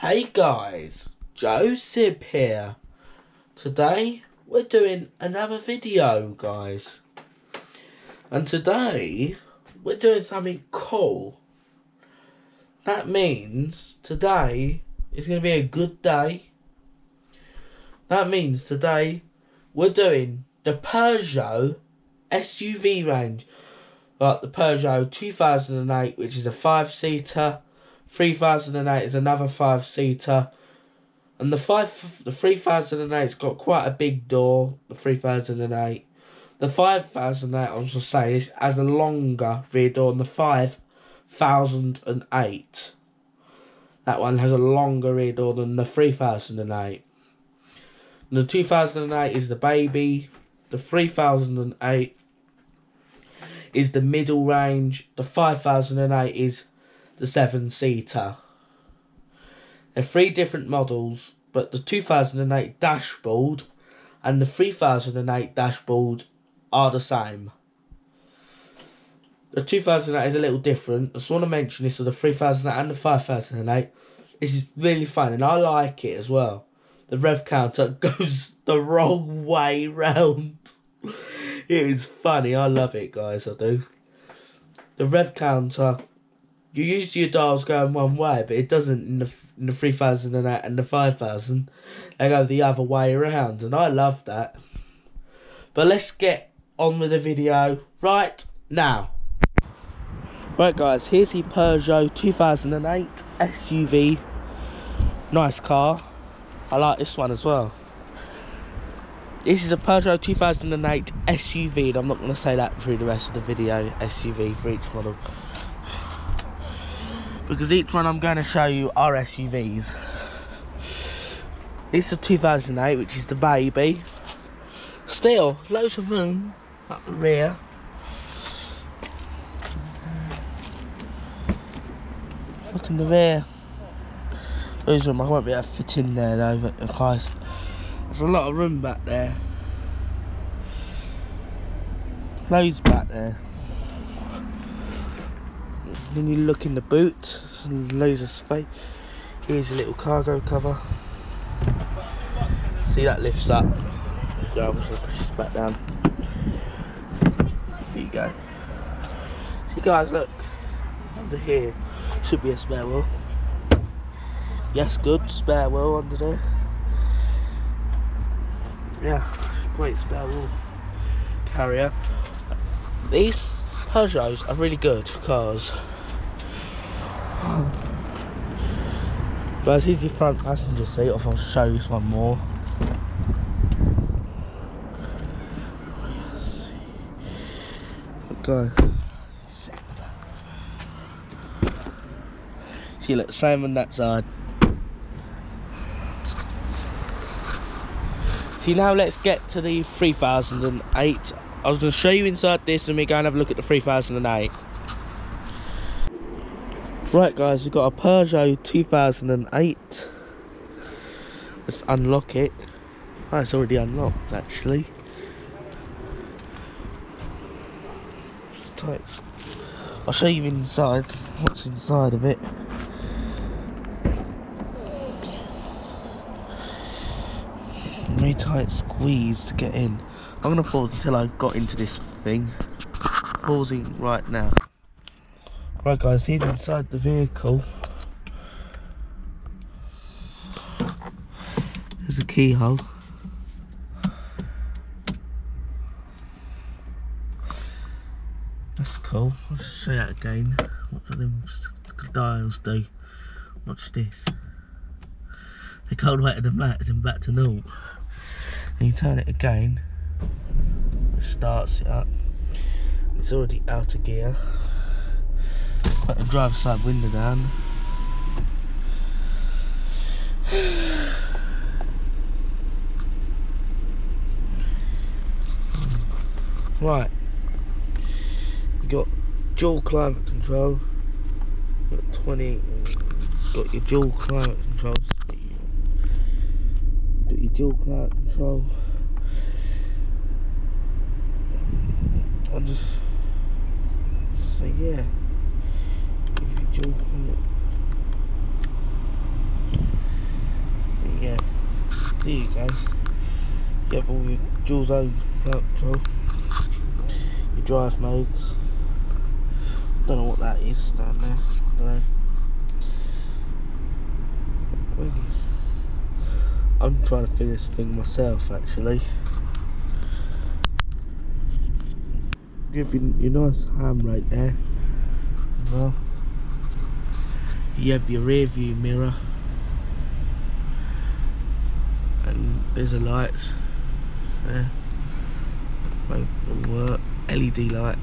Hey guys, Joseph here. Today we're doing another video, guys. And today we're doing something cool. That means today is going to be a good day. That means today we're doing the Peugeot SUV range. Like the Peugeot 2008, which is a five seater 3008 is another five seater. And the five, the 3008's got quite a big door. The 3008, the 5008, I was to say, this has a longer rear door than the 5008. That one has a longer rear door than the 3008. And the 2008 is the baby. The 3008 is the middle range. The 5008 is the seven seater. They're three different models, but the 2008 dashboard and the 3008 dashboard are the same. The 2008 is a little different. I just want to mention this for the 3008 and the 5008. This is really fun and I like it as well. The rev counter goes the wrong way round. It is funny. I love it, guys. I do. The rev counter you use your dials going one way, but it doesn't in the in the three thousand and and the five thousand. They go the other way around, and I love that. But let's get on with the video right now. Right, guys, here's the Peugeot 2008 SUV. Nice car. I like this one as well. This is a Peugeot 2008 SUV, and I'm not going to say that through the rest of the video. SUV for each model because each one I'm going to show you are SUVs. This is a 2008, which is the baby. Still, loads of room up the rear. Look in the rear. There's room, I won't be able to fit in there though, but guys, there's a lot of room back there. Loads back there. Then you look in the boot, some loads of space. Here's a little cargo cover. See that lifts up. I'm just gonna push this back down. Here you go. See guys, look. Under here should be a spare wheel. Yes, good spare wheel under there. Yeah, great spare wheel carrier. These Peugeots are really good cars. Guys, here's your front passenger seat. I'll show you this one more. Go. See, look, same on that side. See, now let's get to the 3008. I was going to show you inside this and we're going to have a look at the 3008. Right guys, we've got a Peugeot 2008. Let's unlock it. Oh, it's already unlocked actually. I'll show you inside, what's inside of it. Very tight squeeze to get in. I'm gonna pause until I got into this thing. Pausing right now. Right guys, he's inside the vehicle. There's a keyhole. That's cool. I'll show that again. What do them dials do? Watch this. They wait to the max and back to null. And you turn it again. It starts it up. It's already out of gear. Put the driver's side window down. Right. You got dual climate control. Got 20. Got your dual climate control. Got your dual climate control. And just say yeah dual There you go. You have all your dual zone control, your drive modes. Don't know what that is down there. Don't know. I'm trying to finish this thing myself actually. Give you your nice ham right there. Well, you have your rear view mirror. And there's the lights there. Both work LED light.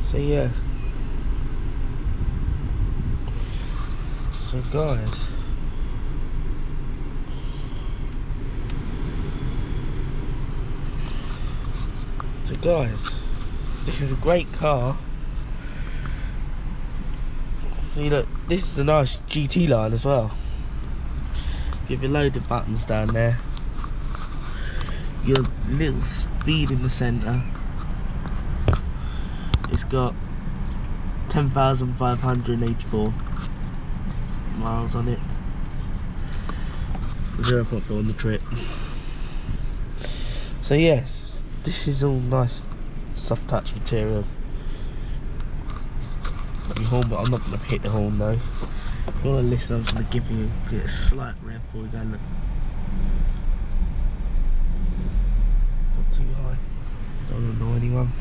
So yeah. So guys so guys this is a great car See look, this is a nice GT line as well. Give you a load of buttons down there. Your little speed in the centre. It's got 10,584 miles on it. 0.4 on the trip. So yes, this is all nice soft touch material horn, but I'm not to hit the horn though. If you want to listen, I'm just to give you a slight rev before we go look. Not too high. Don't annoy anyone.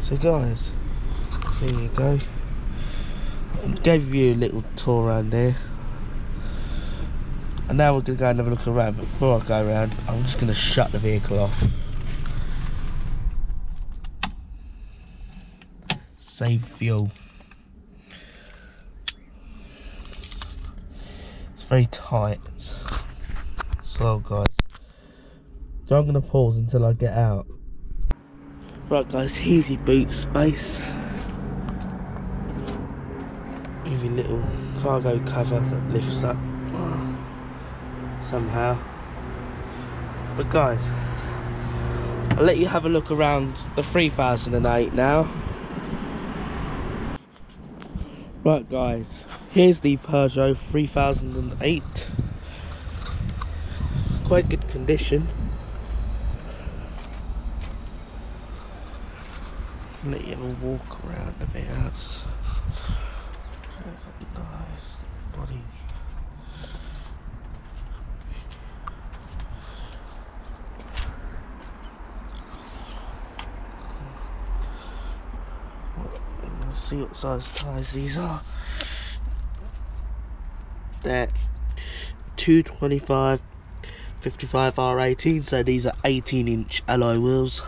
So guys, there you go. I gave you a little tour around there. And now we're going to go and have a look around, but before I go around, I'm just going to shut the vehicle off. Save fuel. It's very tight. So guys, so I'm gonna pause until I get out. Right guys, here's your boot space. Your little cargo cover that lifts up somehow. But guys, I'll let you have a look around the 3008 now. Right guys, Here's the Peugeot 3008. Quite good condition. Let you have a walk around a bit. That's nice body. Let's see what size tyres these are. That 225 55 R18 so these are 18 inch alloy wheels.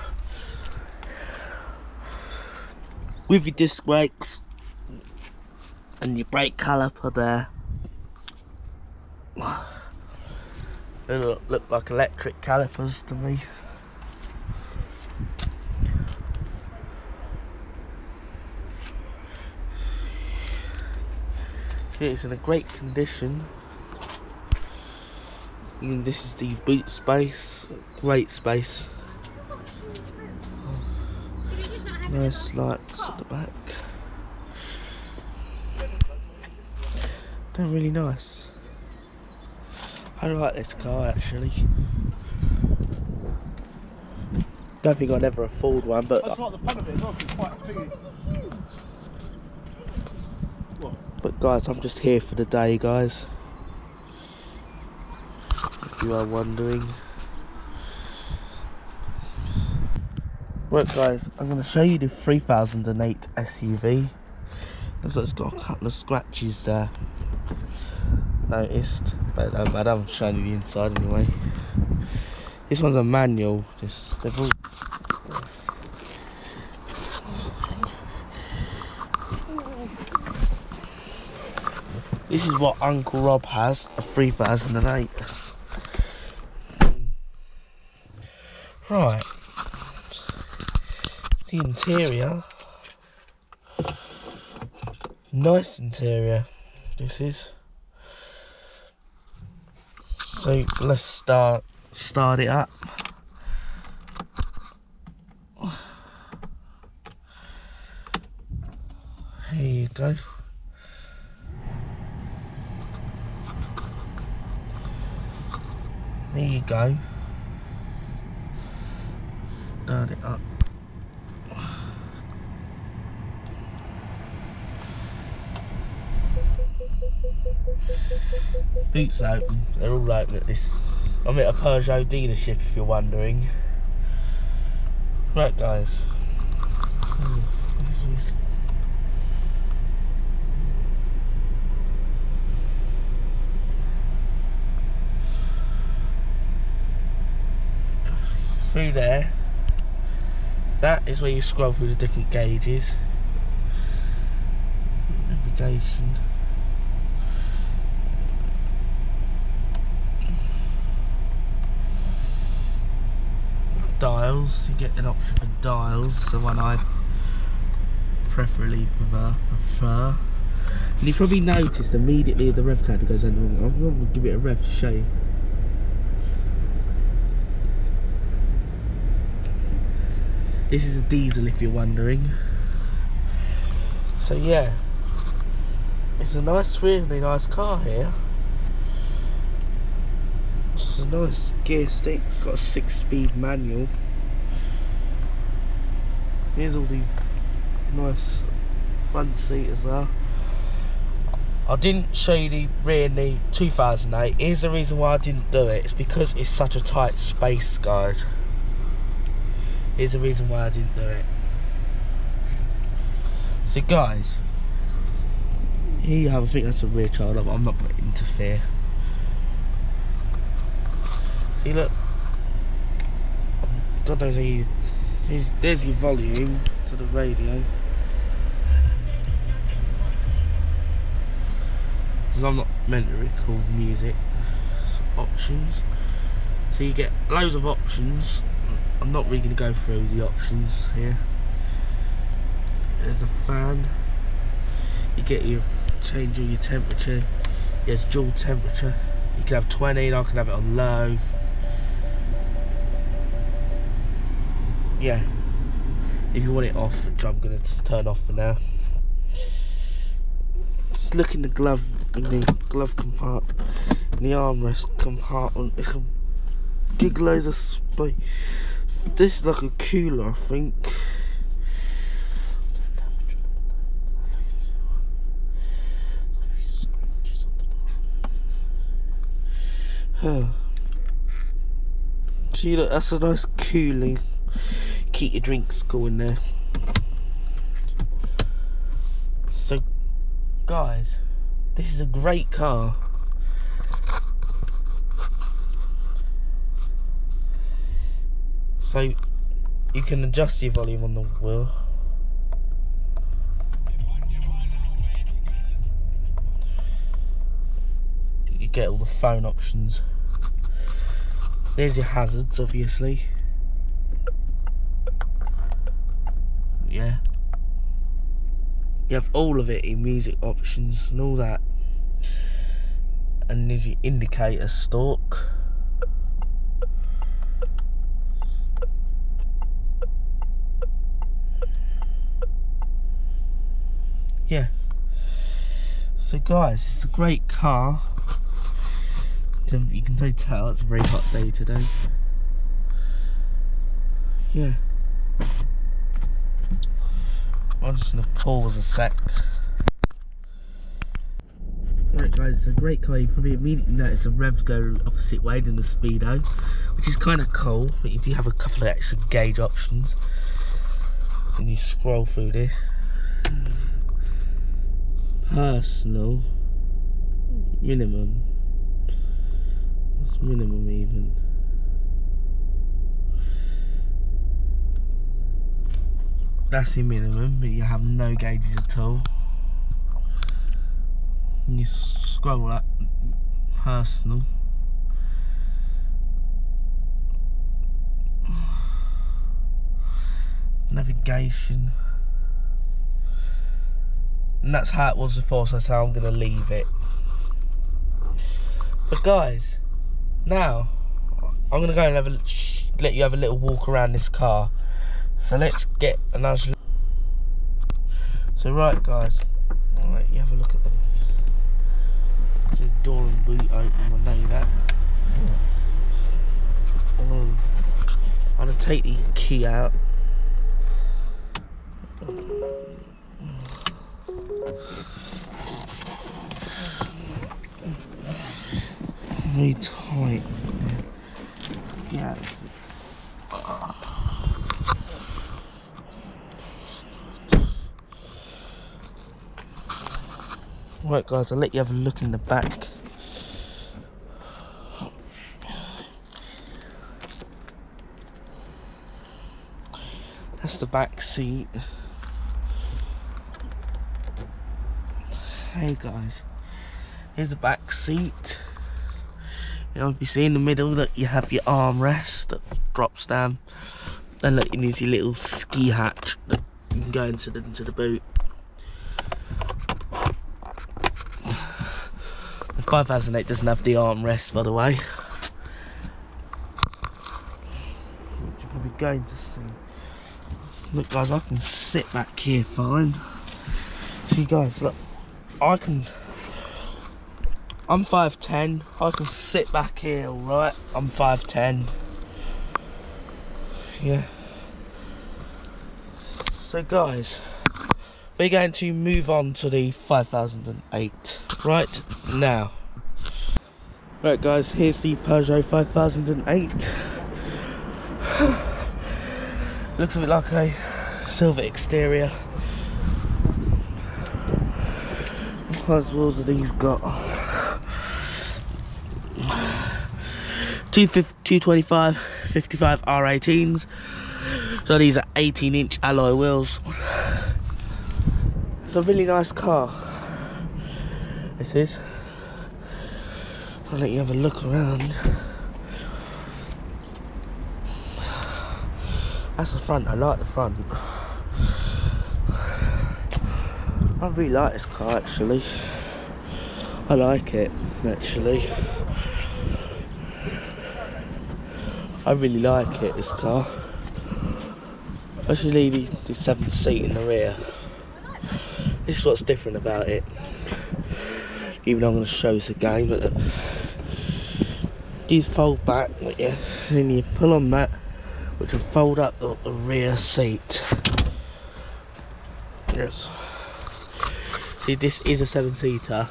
With your disc brakes and your brake caliper there they look, look like electric calipers to me It's in a great condition. And this is the boot space. Great space. Nice lights at the back. They're really nice. I like this car actually. Don't think I'd ever afford one, but. Just like the fun of it it's quite but guys, I'm just here for the day, guys. If you are wondering. Right guys, I'm going to show you the 3008 SUV. Looks like it's got a couple of scratches there. Noticed, but um, I haven't shown you the inside anyway. This one's a manual. Just they've all This is what Uncle Rob has, a 3008. Right. The interior. Nice interior. This is. So let's start start it up. Here you go. There you go. Start it up. Boots open. They're all open at this. I'm at a Peugeot dealership if you're wondering. Right guys. Through there. That is where you scroll through the different gauges. Navigation. dials you get an option for dials the one I preferably prefer, prefer. and you probably noticed immediately the rev counter goes under I'm going to give it a rev to show you this is a diesel if you're wondering so yeah it's a nice really nice car here it's a nice gear stick, it's got a six speed manual. Here's all the nice front seat as well. I didn't show you the rear knee 2008. Here's the reason why I didn't do it. It's because it's such a tight space, guys. Here's the reason why I didn't do it. So, guys, here you have. I think that's a rear child up. I'm not going to interfere. See, look. God knows how you. There's your volume to the radio. Because I'm not meant to record music. Options. So you get loads of options. I'm not really going to go through the options here. There's a fan. You get your change all your temperature. There's dual temperature. You can have 20 and I can have it on low. yeah, if you want it off, which I'm going to turn off for now. Just look in the glove, in the glove compartment, in the armrest compartment. It's a big loads of space. This is like a cooler, I think. Huh. See, look, that's a nice cooling keep your drinks going there. So, guys, this is a great car. So, you can adjust your volume on the wheel. You get all the phone options. There's your hazards, obviously. yeah you have all of it in music options and all that and there's your indicator stalk yeah so guys it's a great car you can totally tell it's a very hot day today yeah I'm just gonna pause a sec. Right guys, it's a great car. You probably immediately notice the revs go opposite way than the Speedo, which is kind of cool, but you do have a couple of extra gauge options. So you scroll through this. Personal. Minimum. What's minimum even? that's the minimum, but you have no gauges at all. And you scroll up, personal. Navigation. And that's how it was before, so that's how I'm going to leave it. But guys, now, I'm going to go and have a, let you have a little walk around this car. So let's get a nice look. So right guys, alright, you have a look at them. Door and boot open, I know that. I'm gonna take the key out. Very tight. Yeah. Right guys, I'll let you have a look in the back. That's the back seat. Hey guys, here's the back seat. You know, if you see in the middle that you have your armrest that drops down. And look, you your little ski hatch that you can go into the, into the boot. The 5008 doesn't have the armrest, by the way. You're probably going to see. Look guys, I can sit back here fine. See guys, look, I can, I'm 5'10", I can sit back here alright, I'm 5'10". Yeah. So guys, we're going to move on to the 5008 right now. Right guys, here's the Peugeot 5008. Looks a bit like a silver exterior. Have these got? 225 55 R18s. So these are 18 inch alloy wheels. It's a really nice car. This is. I'll let you have a look around. That's the front, I like the front. I really like this car actually. I like it actually. I really like it, this car. Especially the, the seventh seat in the rear. This is what's different about it. Even though I'm going to show this again, but these fold back, yeah, and then you pull on that which will fold up the, the rear seat. Yes. See, this is a seven-seater.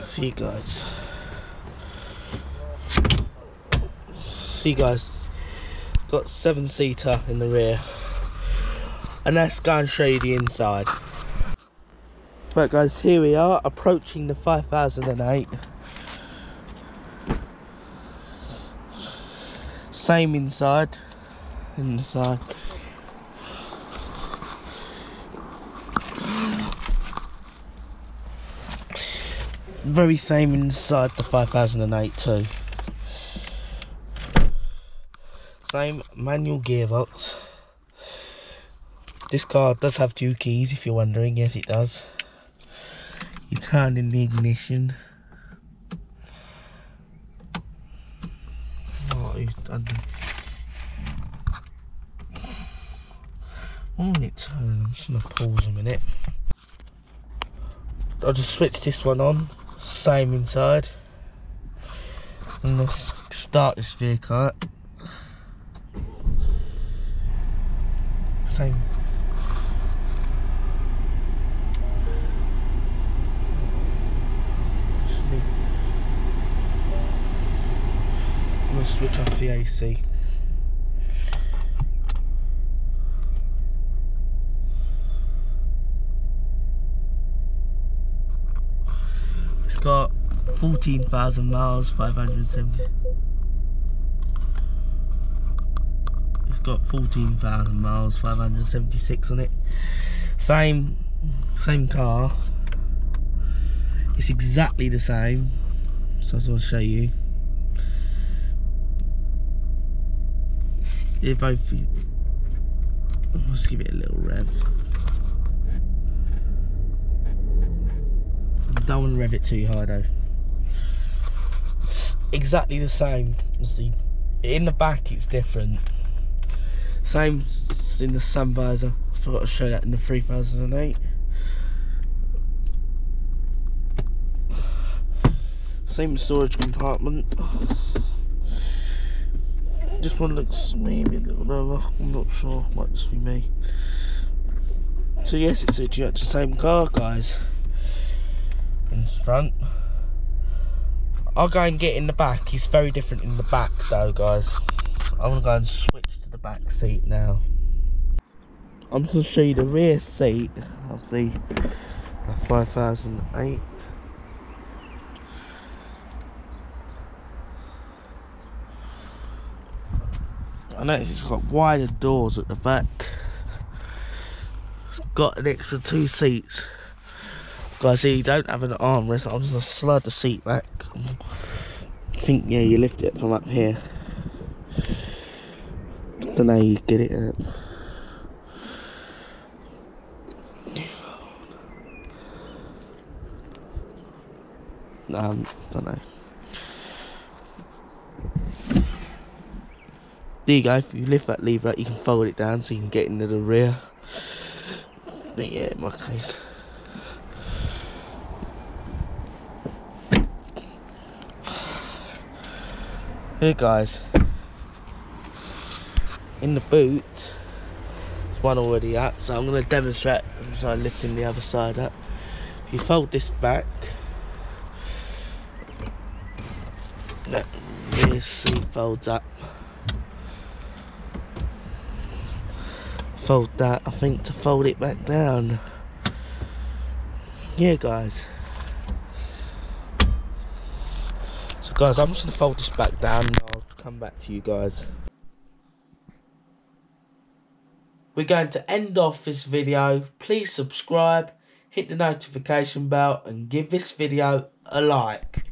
See, guys. See, guys. Got seven-seater in the rear. And let's go and show you the inside. Right guys, here we are approaching the 5008. Same inside, inside. Very same inside the 5008 too. Same manual gearbox. This car does have two keys if you're wondering, yes it does. You turn in the ignition. Oh, done. Oh, when it turns, I'm just gonna pause a minute. I'll just switch this one on, same inside. And let's start this vehicle Same going to switch off the AC. Got 14,000 miles, 570. It's got 14,000 miles, 576 on it. Same, same car. It's exactly the same. So I just want to show you. They're both. Let's give it a little rev. Don't want to rev it too hard though. Exactly the same the. In the back, it's different. Same in the sun visor. I forgot to show that in the 3008. Same storage compartment. This one looks maybe a little lower. I'm not sure. Might just be me. So yes, it's literally the same car, guys. In front. I'll go and get in the back. It's very different in the back, though, guys. I'm gonna go and switch to the back seat now. I'm just gonna show you the rear seat of the, the 5008. I notice it's got wider doors at the back. It's got an extra two seats. Guys, see, you don't have an armrest. I'm just gonna slide the seat back. I think, yeah, you lift it from up here. Don't know how you get it up. Um, don't know. There you go, if you lift that lever up, you can fold it down so you can get into the rear. But yeah, in my case. Here guys, in the boot, there's one already up, so I'm going to demonstrate by lifting the other side up. If you fold this back, that rear seat folds up. Fold that, I think, to fold it back down. Yeah, guys. So, guys, I'm just to fold this back down and I'll come back to you guys. We're going to end off this video. Please subscribe, hit the notification bell and give this video a like.